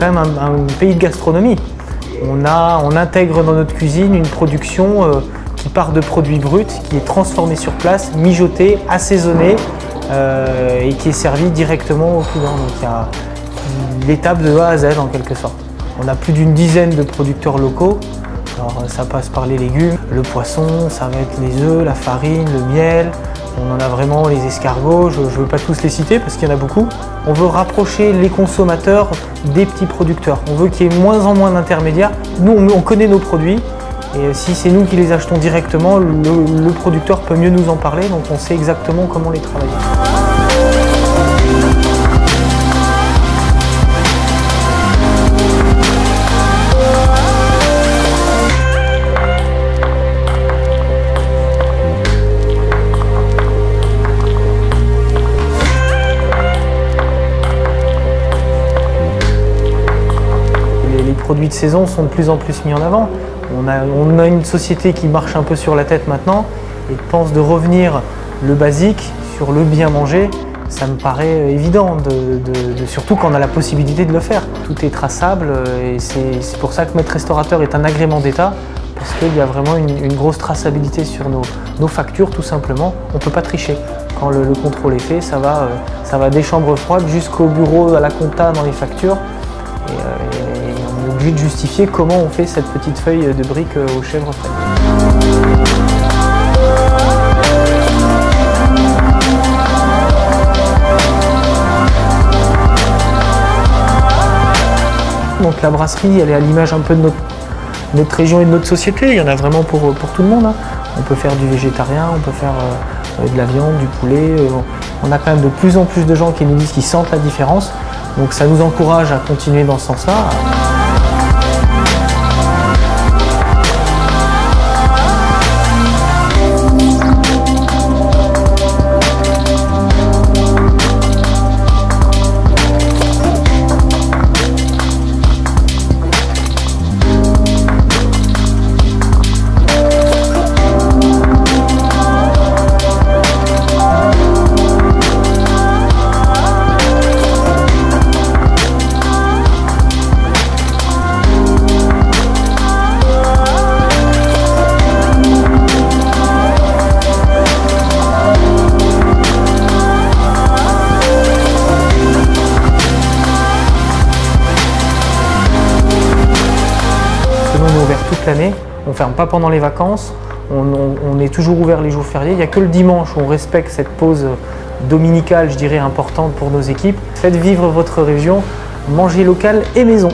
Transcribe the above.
quand même un, pays de gastronomie. On, a, on intègre dans notre cuisine une production euh, qui part de produits bruts, qui est transformée sur place, mijotée, assaisonnée euh, et qui est servie directement au client. Donc il y a l'étape de A à Z en quelque sorte. On a plus d'une dizaine de producteurs locaux. Alors ça passe par les légumes, le poisson, ça va être les œufs, la farine, le miel. On en a vraiment les escargots, je ne veux pas tous les citer parce qu'il y en a beaucoup. On veut rapprocher les consommateurs des petits producteurs. On veut qu'il y ait moins en moins d'intermédiaires. Nous, on on connaît nos produits et si c'est nous qui les achetons directement, le, le producteur peut mieux nous en parler, donc on sait exactement comment les travailler. Produits de saison sont de plus en plus mis en avant. On a, une société qui marche un peu sur la tête maintenant et pense de revenir le basique sur le bien manger. Ça me paraît évident, de- de- de- surtout quand on a la possibilité de le faire. Tout est traçable et c'est pour ça que Maître Restaurateur est un agrément d'État parce qu'il y a vraiment une, grosse traçabilité sur nos, factures tout simplement. On ne peut pas tricher. Quand le, le contrôle est fait, ça va, euh, ça va des chambres froides jusqu'au bureau à la compta dans les factures. Euh, de justifier comment on fait cette petite feuille de briques euh, aux chèvres frais. Donc la brasserie, elle est à l'image un peu de notre, notre région et de notre société. Il y en a vraiment pour, pour tout le monde. hein. On peut faire du végétarien, on peut faire euh, euh, de la viande, du poulet. euh, on a quand même de plus en plus de gens qui nous disent qu'ils sentent la différence. Donc ça nous encourage à continuer dans ce sens-là. Toute on ne ferme pas pendant les vacances, on, on- on est toujours ouvert les jours fériés. Il n'y a que le dimanche où on respecte cette pause dominicale, je dirais, importante pour nos équipes. Faites vivre votre région, mangez local et maison.